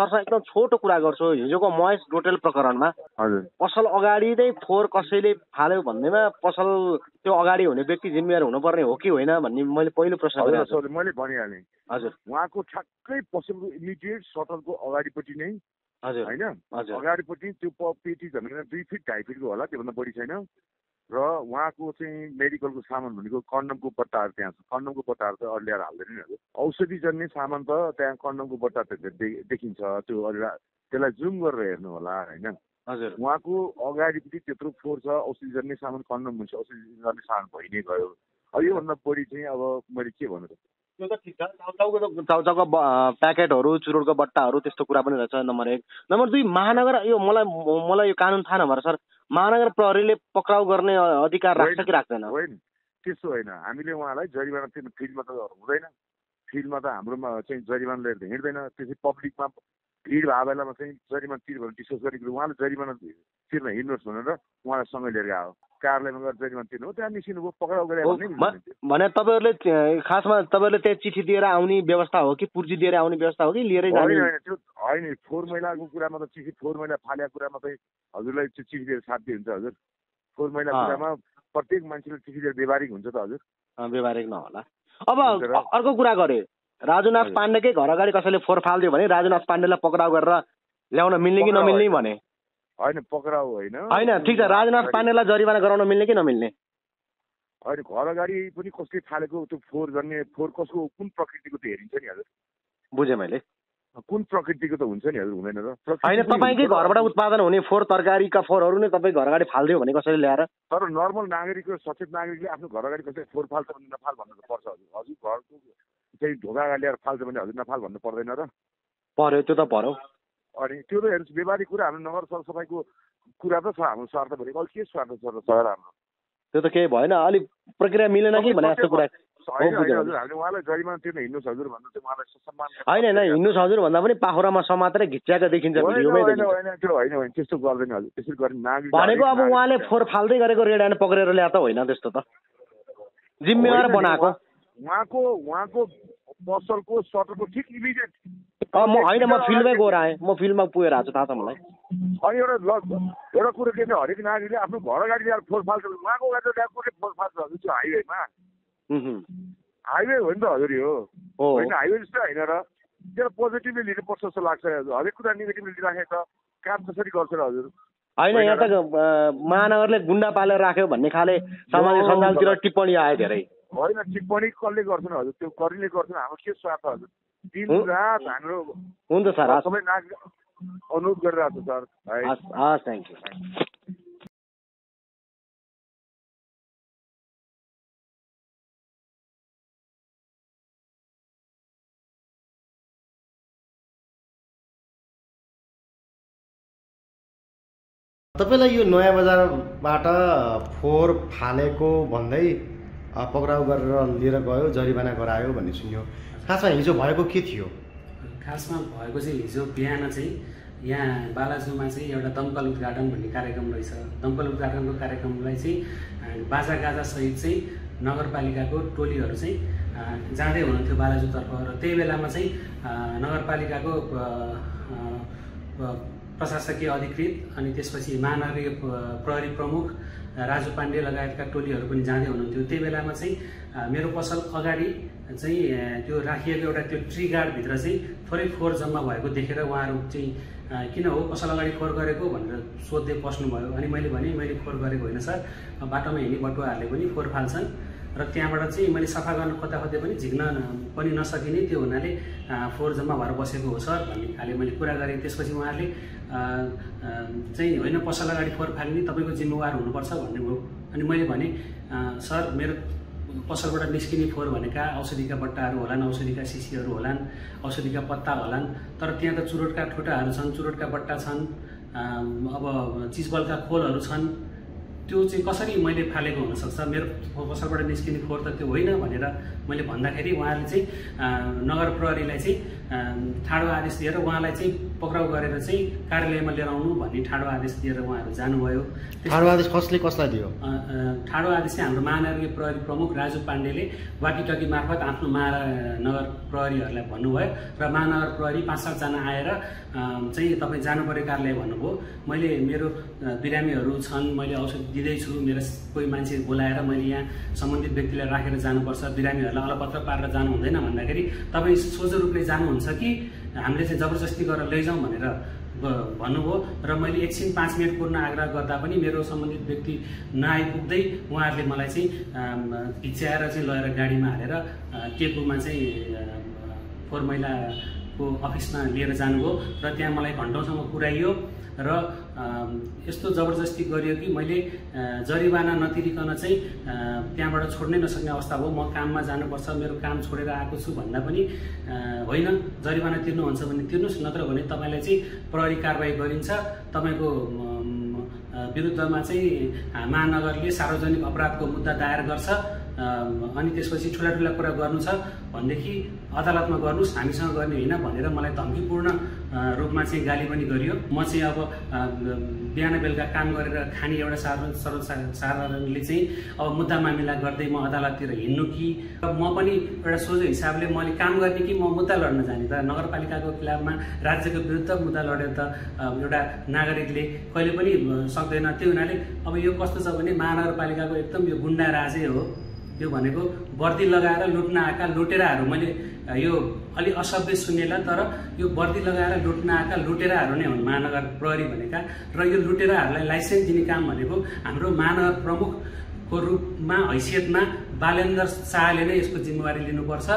सरसँग एकदम छोटो कुरा गर्छु। हिजोको महेश डोटेल प्रकरणमा हजुर। पसल अगाडि नै फोहोर कसैले फाल्यो भन्दैमा पसल त्यो अगाडि हुने व्यक्ति जिम्मेवार हुनुपर्ने हो कि होइन भन्ने मैले पहिलो प्रश्न मैले भनिहालेँ। हजुर। उहाँको ठ्याक्कै पसलको इमिडिएट सटरको अगाडिपट्टि नै हजुर होइन? अगाडिपट्टि त्यो पेटी झन्डै दुई फिट ढाई फिटको होला त्योभन्दा बढी छैन। र उहाँको चाहिँ मेडिकलको सामान भनेको कन्डमको बट्टाहरू त्यहाँ छ। कन्डमको बट्टाहरू त अरू ल्याएर हाल्दैन नि औषधि जन्ने सामान त त्यहाँ कन्डमको बट्टा त देखिन्छ। त्यो अरू त्यसलाई जुम गरेर हेर्नु होला होइन? हजुर। उहाँको अगाडिपट्टि त्यत्रो फोहोर छ औषधि जन्ने सामान कन्डम हुन्छ औषधि जन्ने सामान भइ नै गयो। अब योभन्दा बढी चाहिँ अब मैले के भन्नु त्यो त ठिक छ। चाउचाउको चाउचाउको प्याकेटहरू चुरोटको बट्टाहरू त्यस्तो कुरा पनि रहेछ नम्बर एक। नम्बर दुई महानगर यो मलाई मलाई यो कानुन थाहा नभएर सर महानगर प्रहरीले पक्राउ गर्ने अधिकार राख्छ कि राख्दैन? होइन त्यस्तो होइन। हामीले उहाँलाई जरिवाना तिर्नु फिल्डमा त हुँदैन। फिल्डमा त हाम्रोमा चाहिँ जरिवाना लिएर हिँड्दैन। त्यसै पब्लिकमा भिड भएको बेलामा चाहिँ जरिमाना तिर्यो भने डिस्कस गरेको उहाँले जरिमाना तिर्न हिँड्नुहोस् भनेर उहाँलाई सँगै लिएर गएको। कार्यालयमा गएर जरिमाना तिर्नु हो त्यहाँ निस्किनु भयो पक्राउ गरे भने तपाईँहरूले खासमा तपाईँहरूले त्यहाँ चिठी दिएर आउने व्यवस्था हो कि पुर्जी दिएर आउने व्यवस्था हो कि लिएरै जाने? त्यो होइन फोहोर मैलाको कुरामा त चिठी फोहोर मैला फालेको कुरामा चाहिँ हजुरलाई त्यो चिठी दिएर साथ दिन्छ हजुर। फोहोर मैला। कुरामा प्रत्येक मान्छेले चिठी दिएर व्यवहारिक हुन्छ त हजुर। व्यवहारिक नहोला। अब अर्को कुरा गरे राजुनाथ। पाण्डेकै घर अगाडि कसैले फोहोर फालिदियो भने राजुनाथ पाण्डेलाई पक्राउ गरेर ल्याउन मिल्ने कि नमिल्ने। भने? होइन पक्राउ होइन। होइन ठिक छ। राजनाथ पाण्डेलाई जरिवाना गराउन मिल्ने कि नमिल्ने? होइन घर अगाडि पनि कसले फालेको त्यो फोहोर गर्ने फोहोर कसको कुन प्रकृतिको त हेरिन्छ नि हजुर? बुझेँ मैले। कुन प्रकृतिको त हुन्छ नि हजुर हुँदैन र? होइन तपाईँकै। घरबाट उत्पादन हुने फोहोर तरकारीका फोहोरहरू नै तपाईँ घर अगाडि फालिदियो भने कसैले ल्याएर? तर नर्मल नागरिक र सचेत नागरिकले आफ्नो घर अगाडि कसै फोहोर फाल्छ भने नफाल भन्नु त पर्छ हजुर। हजुर घरको चाहिँ ढोका ल्याएर फाल्छ भने हजुर नफाल भन्नु पर्दैन र। पर्यो त्यो त पर्यो। अनि त्यो त हेर्नुहोस् व्यवहारिक कुरा हाम्रो नगर सरसफाइको कुरा त छ हाम्रो स्वार्थ भनेको अलिक के स्वार्थ छ र सर हाम्रो त्यो त केही भएन अलिक प्रक्रिया मिलेन कि भने जस्तो कुरा होइन होइन हिँड्नुहोस् हजुर भन्दा पनि पाखुरामा समातेर घिच्याएको देखिन्छ त्यस्तो गर्दैन हजुर त्यसरी गर्ने भनेको अब उहाँले फोहोर फाल्दै गरेको रेड ह्यान्ड पक्रेर ल्या त होइन त्यस्तो त। जिम्मेवार बनाएको। उहाँ- उहाँको उहाँको पसलको सटरको ठिक इमिडिएट म होइन म फिल्डमै गएर आएँ। म फिल्डमा पुगेर आएको छु थाहा छ मलाई। अनि एउटा एउटा कुरो के छ हरेक नागरिकले आफ्नो घर अगाडि ल्याएर फोहोर फाल्छ। उहाँको अगाडि त ल्याएर कसले फोहोर फाल्छ हजुर त्यो हाइवेमा। हाइवे हो नि त हजुर यो। होइन हाइवे जस्तो होइन र। त्यसलाई पोजिटिभली लिनुपर्छ जस्तो लाग्छ हजुर। हरेक कुरा नेगेटिभली लिइराखेको त काम कसरी गर्छ र हजुर? होइन यहाँ त महानगरले गुन्डा पालेर राख्यो भन्ने खाले सामाजिक सञ्जालतिर। टिप्पणी आयो धेरै। होइन टिप्पणी कसले गर्छन् हजुर? त्यो गरिने गर्छन् हाम्रो के स्वार्थ हजुर? दिन हुँ? रात हाम्रो हुन्छ सर सबै नागरिक अनुरोध गरिरहेको छ सर। है। हस् हस् थ्याङ्क यू तपाईँलाई यो नयाँ बजारबाट फोहोर फालेको भन्दै पक्राउ गरेर लिएर गयो जरिवाना गरायो भन्ने सुन्यो। खासमा हिजो भएको के थियो? खासमा भएको चाहिँ हिजो बिहान चाहिँ यहाँ बालाजुमा चाहिँ एउटा दमकल उद्घाटन भन्ने कार्यक्रम रहेछ। दमकल उद्घाटनको कार्यक्रमलाई चाहिँ बाजागाजासहित चाहिँ नगरपालिकाको टोलीहरू चाहिँ जाँदै हुनुहुन्थ्यो बालाजुतर्फ। र त्यही बेलामा चाहिँ नगरपालिकाको प्रशासकीय अधिकृत अनि त्यसपछि महानगरीय प्रहरी प्रमुख राजु पाण्डे लगायतका टोलीहरू पनि जाँदै हुनुहुन्थ्यो। त्यही बेलामा चाहिँ मेरो पसल अगाडि चाहिँ त्यो राखिएको एउटा त्यो ट्री गार्डभित्र चाहिँ थोरै फोहोर जम्मा भएको देखेर उहाँहरू चाहिँ किन हो पसल अगाडि फोहोर गरेको भनेर सोध्दै पस्नुभयो। अनि मैले भने मैले फोहोर गरेको होइन सर। बाटोमा हिँड्ने बटुवाहरूले पनि फोहोर फाल्छन्। र त्यहाँबाट चाहिँ मैले सफा गर्न खोज्दा खोज्दै पनि झिक्न पनि नसकिने त्यो हुनाले फोहोर जम्मा भएर बसेको हो सर भन्ने खाले मैले कुरा गरेँ। त्यसपछि उहाँहरूले चाहिँ होइन पसल अगाडि फोहोर फाल्ने तपाईँको जिम्मेवार हुनुपर्छ भन्ने हो अनि मैले भने सर मेरो पसलबाट निस्किने फोहोर भनेका औषधिका बट्टाहरू होलान् औषधिका सिसीहरू होलान् औषधिका पत्ता होलान् तर त्यहाँ त चुरोटका ठुटाहरू छन् चुरोटका बट्टा छन् अब चिजबलका खोलहरू छन् त्यो चाहिँ कसरी मैले फालेको हुनसक्छ? मेरो पसलबाट निस्किने फोहोर त त्यो होइन भनेर मैले भन्दाखेरि उहाँले चाहिँ नगर प्रहरीलाई चाहिँ ठाडो आदेश दिएर उहाँलाई चाहिँ पक्राउ गरेर चाहिँ कार्यालयमा लिएर आउनु भन्ने ठाडो आदेश दिएर उहाँहरू जानुभयो। ठाडो आदेश कसले कसलाई दियो? ठाडो आदेश चाहिँ हाम्रो महानगरीय प्रहरी प्रमुख राजु पाण्डेले वाकिटकी मार्फत आफ्नो महानगर प्रहरीहरूलाई भन्नुभयो र महानगर प्रहरी पाँच सातजना आएर चाहिँ तपाईँ जानु पऱ्यो कार्यालय भन्नुभयो। मैले मेरो बिरामीहरू छन् मैले औषध दिँदैछु मेरो कोही मान्छे बोलाएर मैले यहाँ सम्बन्धित व्यक्तिलाई राखेर जानुपर्छ बिरामीहरूलाई अलपत्र पारेर जानु हुँदैन भन्दाखेरि तपाईँ सोझो रूपले जानुहुन्छ कि हामीले चाहिँ जबरजस्ती गरेर लैजाउँ भनेर भन्नुभयो। र मैले एकछिन पाँच मिनट पूर्ण आग्रह गर्दा पनि मेरो सम्बन्धित व्यक्ति नआइपुग्दै उहाँहरूले मलाई चाहिँ अम, हिच्याएर चाहिँ लगेर गाडीमा हालेर टेकुमा चाहिँ फोहोर मैलाको अफिसमा लिएर जानुभयो। र त्यहाँ मलाई घन्टौँसम्म पुर्याइयो र यस्तो जबरजस्ती गरियो कि मैले जरिवाना नतिरिकन चाहिँ त्यहाँबाट छोड्नै नसक्ने अवस्था भयो म काममा जानुपर्छ मेरो काम छोडेर आएको छु भन्दा पनि होइन। जरिवाना तिर्नुहुन्छ भने तिर्नुहोस् नत्र भने तपाईँलाई चाहिँ प्रहरी कारवाही गरिन्छ। तपाईँको विरुद्धमा चाहिँ महानगरले सार्वजनिक अपराधको मुद्दा दायर गर्छ। अनि त्यसपछि ठुला ठुला कुरा गर्नु छ भनेदेखि अदालतमा गर्नुहोस् हामीसँग गर्ने होइन भनेर मलाई धम्कीपूर्ण रूपमा चाहिँ गाली पनि गरियो। म चाहिँ अब बिहान बेलुका काम गरेर खाने एउटा साधारण सर्व साधारणले चाहिँ अब मुद्दा मामिला गर्दै म अदालततिर हिँड्नु कि? म पनि एउटा सोझो हिसाबले मैले काम गर्ने कि म मुद्दा लड्न जाने त? नगरपालिकाको खिलाफमा राज्यको विरुद्ध मुद्दा लडेर त एउटा नागरिकले कहिले पनि सक्दैन। त्यो हुनाले अब यो कस्तो छ भने महानगरपालिकाको एकदम यो गुन्डा राजै हो। यो भनेको वर्दी लगाएर लुट्न आएका लुटेराहरू। मैले यो अलि असभ्य सुनेला तर यो वर्दी लगाएर लुट्न आएका लुटेराहरू नै हुन् महानगर प्रहरी भनेका। र यो लुटेराहरूलाई लाइसेन्स दिने काम भनेको हाम्रो महानगर प्रमुखको रूपमा हैसियतमा बालेन्द्र शाहले नै यसको जिम्मेवारी लिनुपर्छ।